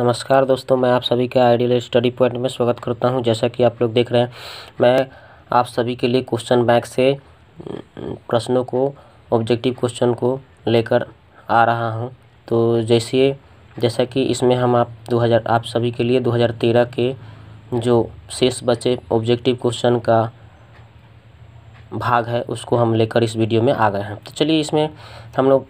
नमस्कार दोस्तों, मैं आप सभी का आइडियल स्टडी पॉइंट में स्वागत करता हूँ। जैसा कि आप लोग देख रहे हैं, मैं आप सभी के लिए क्वेश्चन बैंक से प्रश्नों को ऑब्जेक्टिव क्वेश्चन को लेकर आ रहा हूँ। तो जैसे, जैसा कि इसमें हम आप 2000 आप सभी के लिए 2013 के जो शेष बचे ऑब्जेक्टिव क्वेश्चन का भाग है, उसको हम लेकर इस वीडियो में आ गए हैं। तो चलिए इसमें हम लोग,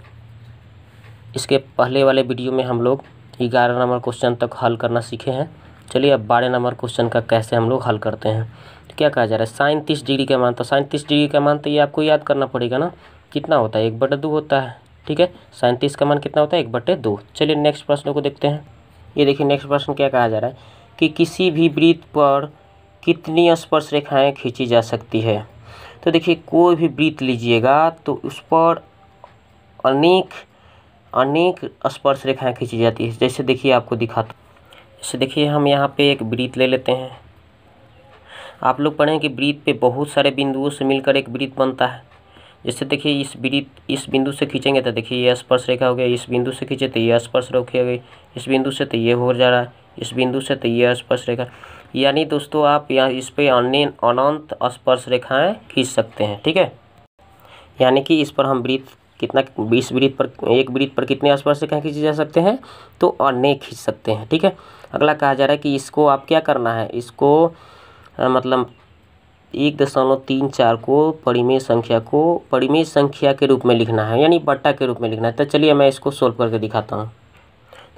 इसके पहले वाले वीडियो में हम लोग ग्यारह नंबर क्वेश्चन तक हल करना सीखे हैं। चलिए अब बारह नंबर क्वेश्चन का कैसे हम लोग हल करते हैं। तो क्या कहा जा रहा है? साइन तीस डिग्री का मान तो साइन तीस डिग्री का मान तो ये आपको याद करना पड़ेगा ना, कितना होता है? एक बटे दो होता है, ठीक है? साइन तीस का मान कितना होता है? एक बटे दो। चलिए नेक्स्ट प्रश्न को देखते हैं। ये देखिए नेक्स्ट प्रश्न क्या कहा जा रहा है कि किसी भी वृत्त पर कितनी स्पर्श रेखाएँ खींची जा सकती है? तो देखिए, कोई भी वृत्त लीजिएगा तो उस पर अनेक अनेक स्पर्श रेखाएँ खींची जाती है। जैसे देखिए आपको दिखाता जैसे देखिए हम यहाँ पे एक वृत्त ले लेते हैं। आप लोग पढ़ें कि वृत्त पे बहुत सारे बिंदुओं से मिलकर एक वृत्त बनता है। जैसे देखिए इस वृत्त, इस बिंदु से खींचेंगे तो देखिए ये स्पर्श रेखा हो गया, इस बिंदु से खींचे तो ये स्पर्श रेखा हो गई, इस बिंदु से तो ये हो जा रहा है, इस बिंदु से तो ये स्पर्श रेखा। यानी दोस्तों आप यहाँ इस पर अन्य, अनंत स्पर्श रेखाएँ खींच सकते हैं, ठीक है? यानी कि इस पर हम वृत्त कितना बीस वृत्त पर एक वृत्त पर कितने स्पर्श रेखाएँ खींचे जा सकते हैं? तो अनेक खींच सकते हैं ठीक है? अगला कहा जा रहा है कि इसको आप क्या करना है? इसको आ, मतलब एक दशमलव तीन चार को परिमेय संख्या को परिमेय संख्या के रूप में लिखना है यानी बट्टा के रूप में लिखना है। तो चलिए मैं इसको सोल्व करके दिखाता हूँ।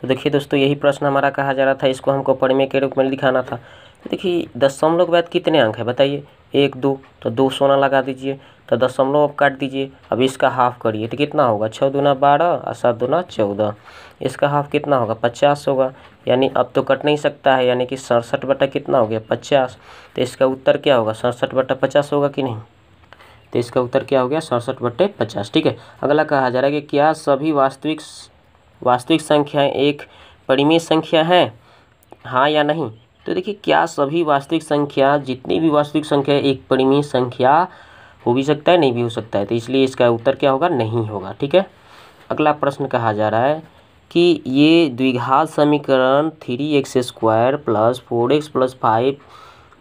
तो देखिए दोस्तों यही प्रश्न हमारा कहा जा रहा था इसको हमको परिमेय के रूप में दिखाना था। तो देखिए दशमलव के बाद कितने अंक है बताइए। एक, दो तो दो सोना लगा दीजिए तो दशमलव अब काट दीजिए। अब इसका हाफ़ करिए तो कितना होगा? छः दूना बारह और सात दूना चौदह। इसका हाफ़ कितना होगा? पचास होगा। यानी अब तो कट नहीं सकता है, यानी कि सड़सठ बटा कितना हो गया? पचास। तो इसका उत्तर क्या होगा? सड़सठ बटा पचास होगा कि नहीं? तो इसका उत्तर क्या हो गया? सड़सठ बटे पचास। ठीक है? अगला कहा जा रहा है कि क्या सभी वास्तविक वास्तविक संख्याएँ एक परिमेय संख्या हैं? हाँ या नहीं? तो देखिए, क्या सभी वास्तविक संख्या, जितनी भी वास्तविक संख्या एक परिमेय संख्या हो भी सकता है, नहीं भी हो सकता है? तो इसलिए इसका उत्तर क्या होगा? नहीं होगा, ठीक है? अगला प्रश्न कहा जा रहा है कि ये द्विघात समीकरण three x square plus four x plus five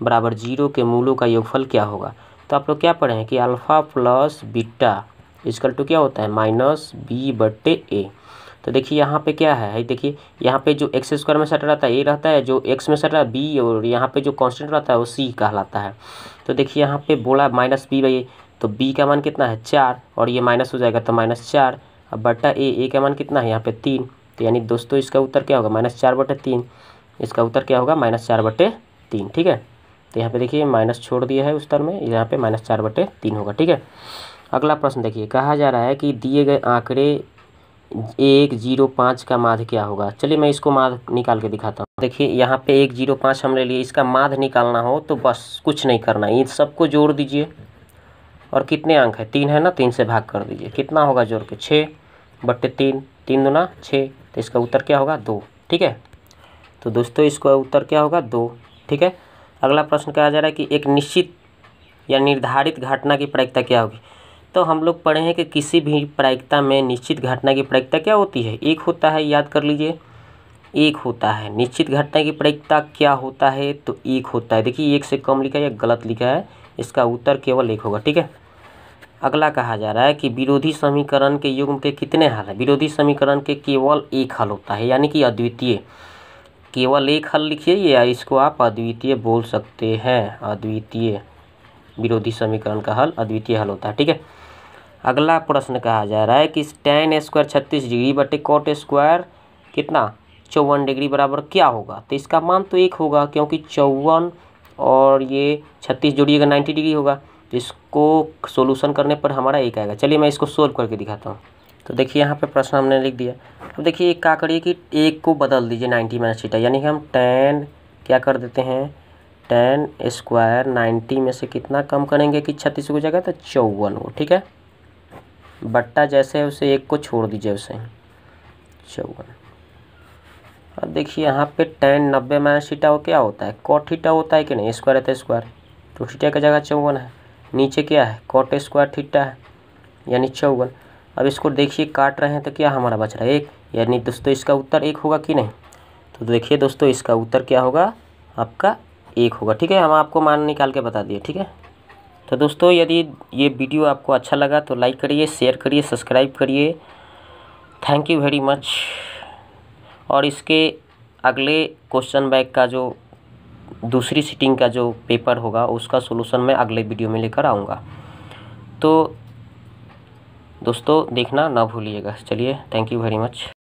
बराबर ज़ीरो के मूलों का योगफल क्या होगा? तो आप लोग क्या पढ़े हैं कि alpha plus beta is equal to क्या होता है? माइनस बी बट्टे ए। तो देखिए यहाँ पे क्या है देखिए यहाँ पे जो एक्स स्क्वायर में सेट रहता है ए रहता है जो एक्स में सेट रहा है बी और यहाँ पे जो कांस्टेंट रहता है वो सी कहलाता है। तो देखिए यहाँ पे बोला माइनस बी बाई तो बी का मान कितना है, चार, और ये माइनस हो जाएगा तो माइनस चार, अब बटा ए ए का मान कितना है, यहाँ पे तीन तो यानी दोस्तों इसका उत्तर क्या होगा माइनस चार बटे तीन, इसका उत्तर क्या होगा माइनस चार बटे तीन, ठीक है? तो यहाँ पे देखिए माइनस छोड़ दिया है उस तर में, यहाँ पे माइनस चार बटे तीन होगा, ठीक है? अगला प्रश्न देखिए, कहा जा रहा है कि दिए गए आंकड़े एक ज़ीरो पाँच का माध क्या होगा? चलिए मैं इसको माध निकाल के दिखाता हूँ। देखिए, यहाँ पे एक ज़ीरो पाँच हम ले लिए। इसका माध निकालना हो तो बस कुछ नहीं करना इन सबको जोड़ दीजिए। और कितने अंक है? तीन है ना? तीन से भाग कर दीजिए। कितना होगा जोड़ के? छः बट्टे तीन। तीन दुना छः। तो इसका उत्तर क्या होगा? दो। ठीक है? तो दोस्तों, इसका उत्तर क्या होगा? दो। ठीक है? अगला प्रश्न कहा जा रहा है कि एक निश्चित या निर्धारित घटना की प्रायिकता क्या होगी? तो हम लोग पढ़े हैं कि किसी भी प्रायिकता में निश्चित घटना की प्रायिकता क्या होती है? एक होता है, याद कर लीजिए। एक होता है। निश्चित घटना की प्रायिकता क्या होता है? तो एक होता है। देखिए, एक से कम लिखा है या गलत लिखा है, इसका उत्तर केवल एक होगा, ठीक है? अगला कहा जा रहा है कि विरोधी समीकरण के युग्म के कितने हल हैं? विरोधी समीकरण के केवल एक हल होता है, यानी कि अद्वितीय। केवल एक हल लिखिए या इसको आप अद्वितीय बोल सकते हैं। अद्वितीय। विरोधी समीकरण का हल अद्वितीय हल होता है, ठीक है? अगला प्रश्न कहा जा रहा है कि टेन स्क्वायर छत्तीस डिग्री बटे कॉट स्क्वायर कितना? चौवन डिग्री बराबर क्या होगा? तो इसका मान तो एक होगा, क्योंकि चौवन और ये छत्तीस जोड़िएगा नाइन्टी डिग्री होगा तो इसको सोल्यूशन करने पर हमारा एक आएगा। चलिए मैं इसको सोल्व करके दिखाता हूँ। तो देखिए, यहाँ पे प्रश्न हमने लिख दिया। अब देखिए, एक क्या करिए कि एक को बदल दीजिए नाइन्टी माइनस थीटा, यानी कि हम टेन क्या कर देते हैं? टेन स्क्वायर नाइन्टी में से कितना कम करेंगे कि छत्तीस हो जाएगा तो चौवन हो ठीक है? बट्टा जैसे है, उसे एक को छोड़ दीजिए उसे। चौवन। अब देखिए, यहाँ पे टेन नब्बे माइनस थीटा क्या होता है? कॉट थीटा होता है कि नहीं? स्क्वायर है तो स्क्वायर तो थीटा की जगह चौवन है। नीचे क्या है? कॉट स्क्वायर थीटा है, यानी चौवन। अब इसको देखिए, काट रहे हैं तो क्या हमारा बच रहा है? एक। यानी दोस्तों, इसका उत्तर एक होगा कि नहीं? तो देखिए दोस्तों, इसका उत्तर क्या होगा? आपका एक होगा, ठीक है? हम आपको मान निकाल के बता दिए, ठीक है? तो दोस्तों, यदि ये वीडियो आपको अच्छा लगा तो लाइक करिए, शेयर करिए, सब्सक्राइब करिए। थैंक यू वेरी मच और इसके अगले क्वेश्चन बैग का जो दूसरी सीटिंग का जो पेपर होगा, उसका सोल्यूशन मैं अगले वीडियो में लेकर आऊँगा। तो दोस्तों, देखना ना भूलिएगा। चलिए थैंक यू वेरी मच